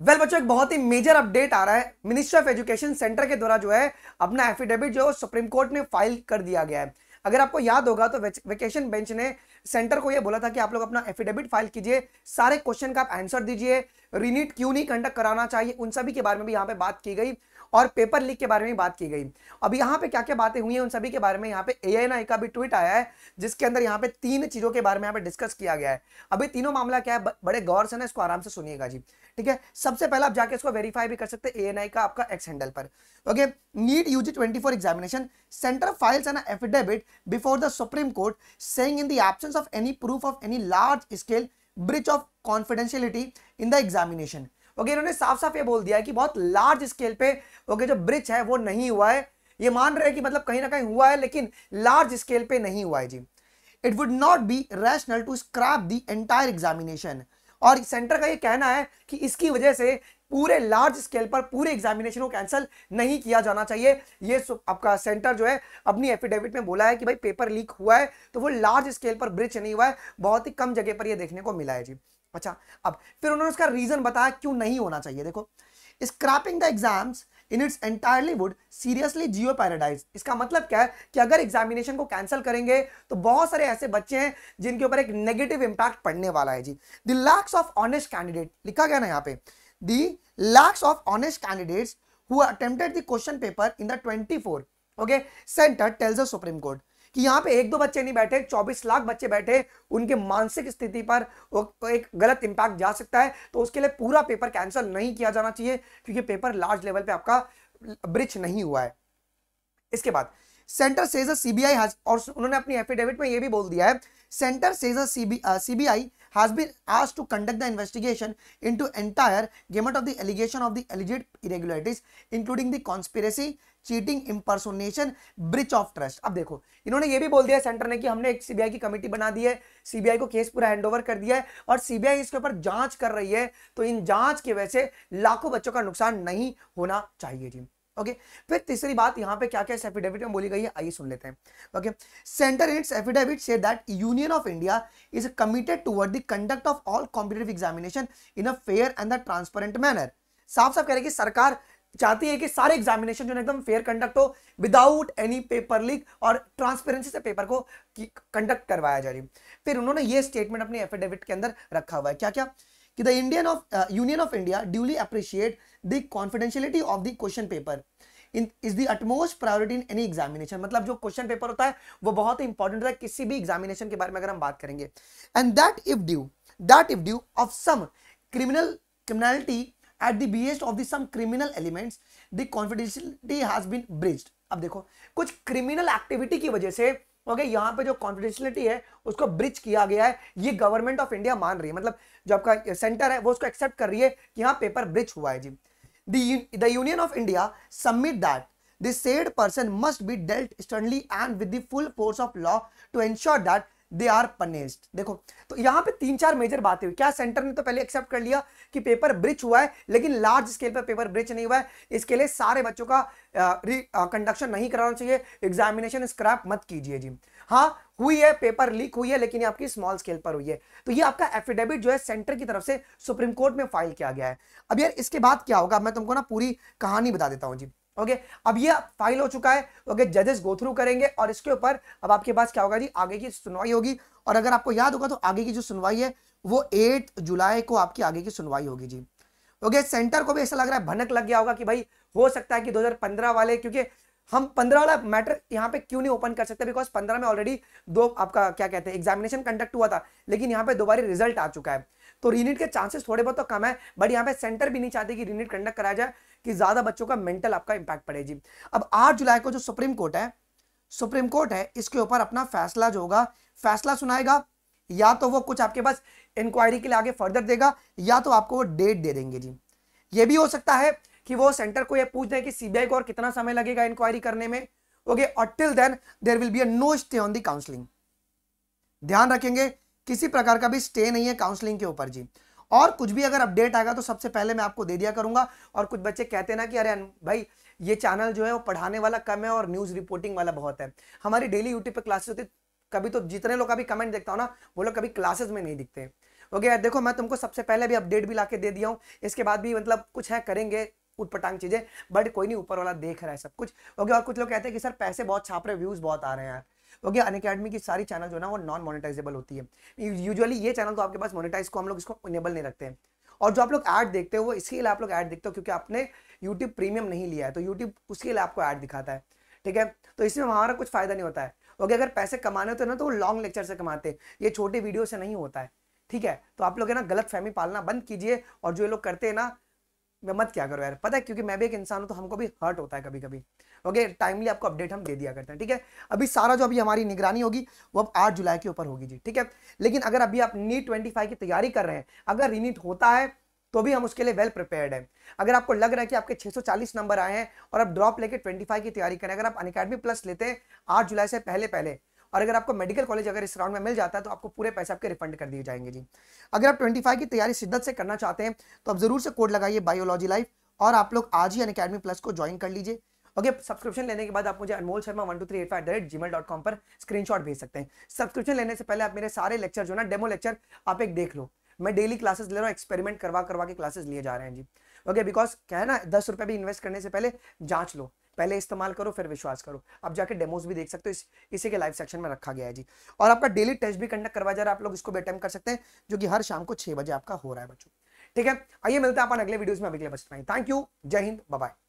Well well, बच्चों एक बहुत ही मेजर अपडेट आ रहा है। मिनिस्ट्री ऑफ़ एजुकेशन सेंटर के द्वारा जो है अपना एफिडेविट जो सुप्रीम कोर्ट में फ़ाइल कर दिया गया है। अगर आपको याद होगा तो वेकेशन बेंच ने सेंटर को यह बोला था कि आप लोग अपना एफिडेविट फ़ाइल कीजिए सारे क्वेश्चन का आप आंसर दीजिए रीनीट क्यों नहीं कंडक्ट कराना चाहिए उन सभी के बारे में भी यहाँ पे बात की गई। और पेपर लीक के बारे में बात की गई। अब यहाँ पे क्या क्या बातें हुई हैं उन सभी के बारे में यहाँ पे ए का भी ट्वीट आया है, जिसके अंदर यहाँ पे तीन चीज़ों के बारे में यहाँ पे डिस्कस किया गया है। अभी तीनों मामला क्या है बड़े गौर से ना इसको आराम से सुनिएगा जी। ठीक है? सबसे पहले आप जाके इसको वेरीफाई भी कर सकते हैं एएनआई का आपका एक्स हैंडल पर। Okay NEET UG twenty four examination centre files an affidavit before the Supreme Court saying in the absence of any proof of any large scale breach of confidentiality in the examination okay, इन्होंने साफ़ साफ़ ये बोल दिया है कि बहुत large scale पे, ओके, जो ब्रिज है, वो नहीं हुआ है। ये मान रहे हैं कि मतलब कहीं ना कहीं हुआ है, लेकिन लार्ज स्केल पे नहीं हुआ है जी। It would not be rational to scrap the entire examination और सेंटर का ये कहना है कि इसकी वजह से पूरे लार्ज स्केल पर पूरे एग्जामिनेशन को कैंसिल नहीं किया जाना चाहिए। ये आपका सेंटर जो है, अपनी एफिडेविट में बोला है कि भाई पेपर लीक हुआ है तो वो लार्ज स्केल पर ब्रिज नहीं हुआ है। बहुत ही कम जगह पर ये देखने को मिला है जी। अच्छा अब फिर उन्होंने उसका रीजन बताया क्यों नहीं होना चाहिए। देखो scrapping the exams in its entirely would seriously jeopardise इसका मतलब क्या है कि अगर एग्जामिनेशन को कैंसिल करेंगे तो बहुत सारे ऐसे बच्चे हैं जिनके ऊपर एक नेगेटिव इंपैक्ट पड़ने वाला है। जी the lakhs of honest candidate लिखा गया ना यहाँ पे the lakhs of honest candidates who attempted the question paper in the 24 okay centre tells the Supreme Court कि यहाँ पे एक दो बच्चे नहीं बैठे 24 लाख बच्चे बैठे, उनके मानसिक स्थिति पर एक गलत इंपैक्ट जा सकता है। तो उसके लिए पूरा पेपर कैंसिल नहीं किया जाना चाहिए, क्योंकि पेपर लार्ज लेवल पे आपका ब्रिच नहीं हुआ है। इसके बाद सेंटर सेज सीबीआई और उन्होंने अपनी एफिडेविट में यह भी बोल दिया है centre says CBI has been asked to conduct the investigation into entire gamut of the allegation of the alleged irregularities, including the conspiracy cheating impersonation breach of trust अब देखो, इन्होंने ये भी बोल दिया सेंटर ने कि हमने एक सीबीआई की कमेटी बना दी है सीबीआई को केस पूरा हैंडओवर कर दिया है, और सीबीआई इसके ऊपर जाँच कर रही है तो इन जाँच की वजह से लाखों बच्चों का नुकसान नहीं होना चाहिए जी। ओके फिर तीसरी बात, यहाँ पे क्या क्या एफिडेविट में बोली गई है? आइए सुन लेते हैं। Okay centre its affidavit said that union of India is committed toward the conduct of all competitive examination in a fair and the transparent manner साफ़ साफ़ कह रहे कि सरकार चाहती है कि सारे एग्जामिनेशन जो एकदम फेयर कंडक्ट हो विदाउट एनी पेपर लीक और ट्रांसपेरेंसी से पेपर को कंडक्ट करवाया जाए। फिर उन्होंने ये स्टेटमेंट अपनी एफिडेविट के अंदर रखा हुआ है। क्या क्या कि the Indian of union of India duly appreciate the confidentiality of the question paper in is the utmost priority in any examination मतलब जो क्वेश्चन पेपर होता है, वो बहुत ही इंपॉर्टेंट है, किसी भी एग्जामिनेशन के बारे में अगर हम बात करेंगे। And that if due that if due of some criminal criminality at the behest of the some criminal elements, the confidentiality has been breached. अब देखो, कुछ क्रिमिनल एक्टिविटी की वजह से ओके यहाँ पे जो कॉन्फिडेंशियलिटी है, उसको ब्रिज किया गया है। ये गवर्नमेंट ऑफ़ इंडिया मान रही है। मतलब जो आपका सेंटर है, वो उसको एक्सेप्ट कर रही है कि यहाँ पेपर ब्रिज हुआ है जी। The union of India submit that the said person must be dealt sternly and with the full force of law to ensure that they are punished देखो तो यहाँ पे तीन चार मेजर बातें हुई। क्या सेंटर ने तो पहले एक्सेप्ट कर लिया कि पेपर ब्रिज हुआ है, लेकिन लार्ज स्केल पर पेपर ब्रिज नहीं हुआ है। इसके लिए सारे बच्चों का कंडक्शन नहीं कराना चाहिए। एग्जामिनेशन स्क्रैप मत कीजिए जी। हाँ हुई है पेपर लीक हुई है, लेकिन ये आपकी स्मॉल स्केल पर हुई है। तो ये आपका एफिडेविट जो है सेंटर की तरफ़ से सुप्रीम कोर्ट में फ़ाइल किया गया है। अब यार, इसके बाद क्या होगा? मैं तुमको ना पूरी कहानी बता देता हूँ जी। ओके अब ये फ़ाइल हो चुका है। ओके जजेस गो थ्रू करेंगे और इसके ऊपर अब आपके पास क्या होगा जी? आगे की सुनवाई होगी। और अगर आपको याद होगा तो आगे की जो सुनवाई है, वो एट जुलाई को आपकी आगे की सुनवाई होगी जी। ओके सेंटर को भी ऐसा लग रहा है, भनक लग गया होगा कि भाई हो सकता है कि 2015 वाले, क्योंकि हम पंद्रह वाला मैटर यहाँ पे क्यों नहीं ओपन कर सकते? बिकॉज़ पंद्रह में ऑलरेडी दो आपका क्या कहते हैं एग्जामिनेशन कंडक्ट हुआ था, लेकिन यहाँ पे दोबारा रिज़ल्ट आ चुका है। तो रीनिट के चांसेस थोड़े बहुत तो कम है बट यहाँ पे सेंटर भी नहीं चाहते कि रीनिट कंडक्ट कराया जाए। कि ज़्यादा बच्चों का मेंटल आपका इंपैक्ट पड़े, जी। अब आठ जुलाई को जो सुप्रीम कोर्ट है, सुप्रीम कोर्ट है, इसके ऊपर अपना फैसला जो होगा, फैसला सुनाएगा, या तो वो कुछ आपके पास इंक्वायरी के लिए आगे फर्दर देगा, या तो आपको वो डेट दे देंगे, जी। ये भी हो सकता है कि वो सेंटर को ये पूछ दें कि सीबीआई को और कितना समय लगेगा इंक्वायरी करने में। ओके और till then there will be a no stay on the counselling ध्यान रखेंगे, किसी प्रकार का भी स्टे नहीं है काउंसलिंग के ऊपर, जी। और कुछ भी अगर अपडेट आएगा तो सबसे पहले मैं आपको दे दिया करूँगा। और कुछ बच्चे कहते ना कि अरे भाई, ये चैनल जो है वो पढ़ाने वाला कम है और न्यूज़ रिपोर्टिंग वाला बहुत है। हमारी डेली यूट्यूब पर क्लासेस होती, कभी तो जितने लोग अभी कमेंट देखता हूँ ना, वो लोग कभी क्लासेस में नहीं दिखते। ओके यार देखो, मैं तुमको सबसे पहले भी अपडेट भी ला दे दिया हूँ। इसके बाद भी मतलब कुछ है, करेंगे उटपटांग चीज़ें बट कोई नहीं, ऊपर वाला देख रहा है सब कुछ। ओके और कुछ लोग कहते हैं कि, सर, पैसे बहुत छाप रहे व्यूज़ बहुत आ रहे हैं यार। ओके अन अकेडमी की सारी चैनल जो ना, वो नॉन मोनेटाइजेबल होती है। यूजुअली ये चैनल तो आपके पास मोनेटाइज को हम लोग इसको इनेबल नहीं रखते हैं। और जो आप लोग ऐड देखते हो, वो इसके लिए आप लोग ऐड देखते हो क्योंकि आपने यूट्यूब प्रीमियम नहीं लिया है तो यूट्यूब उसके लिए आपको ऐड दिखाता है। ठीक है? तो इसमें हमारा कुछ फ़ायदा नहीं होता है। ओके अगर पैसे कमाने होते ना तो लॉन्ग लेक्चर से कमाते ये छोटे वीडियो से नहीं होता है। ठीक है? तो आप लोग है ना गलत फहमी पालना बंद कीजिए और जो ये लोग करते हैं ना मैं मत क्या करो यार। पता है, क्योंकि मैं भी एक इंसान हूँ तो हमको भी हर्ट होता है कभी कभी ओके टाइमली आपको अपडेट हम दे दिया करते हैं, ठीक है? अभी सारा जो अभी हमारी निगरानी होगी, वो अब आठ जुलाई के ऊपर होगी जी, ठीक है? लेकिन अगर अभी आप नीट ट्वेंटी की तैयारी कर रहे हैं, अगर रीनीट होता है तो भी हम उसके लिए वेल प्रिपेयर्ड है। अगर आपको लग रहा है कि आपके 640 नंबर आए हैं, और आप ड्रॉप लेके 25 की तैयारी करें अगर आप अन प्लस लेते हैं, आठ जुलाई से पहले पहले और अगर आपको मेडिकल कॉलेज अगर इस राउंड में मिल जाता है तो आपको पूरे पैसे आपके रिफंड कर दिए जाएँगे जी। अगर आप 25 की तैयारी शिद्दत से करना चाहते हैं तो आप ज़रूर से कोड लगाइए बायोलॉजी लाइफ और आप लोग आज ही अन अकेडमी प्लस को ज्वाइन कर लीजिए। ओके सब्सक्रिप्शन लेने के बाद आप मुझे Anmol Sharma one two three eight five the gmail dot com पर स्क्रीनशॉट भेज सकते हैं। सब्सक्रिप्शन लेने से पहले आप मेरे सारे लेक्चर जो ना डेमो लेक्चर आप एक देख लो। मैं डेली क्लासेस ले रहा हूँ एक्सपेरिमेंट करवा करवा के क्लासेस लिए जा रहे हैं जी। ओके बिकॉज़ क्या है ना, दस रुपये भी इन्वेस्ट करने से पहले जाँच लो। पहले इस्तेमाल करो फिर विश्वास करो। आप जाके डेमोज भी देख सकते हो इस, इसी के लाइव सेक्शन में रखा गया है जी। और आपका डेली टेस्ट भी कंडक्ट करवा जा रहा है आप लोग इसको भी अटेम्प्ट कर सकते हैं जो कि हर शाम को छह बजे आपका हो रहा है बच्चों। ठीक है? आइए मिलते हैं अपन अगले वीडियो में के बस थैंक यू जय हिंद बाय